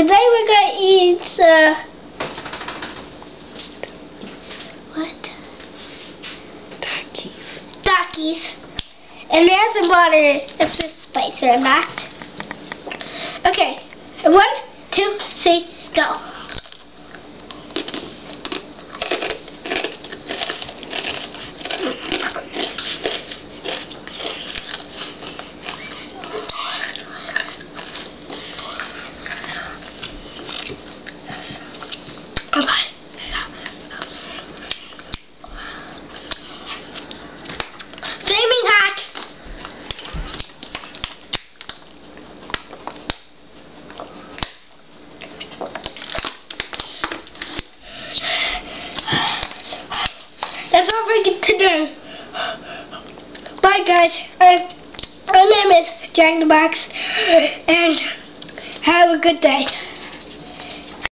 Today we're gonna eat uh what? Takis. Takis. And it hasn't bothered if it's spicy or not. Okay. One, two, three, go. All for today. Bye guys. Uh, my name is Jack the Box and have a good day.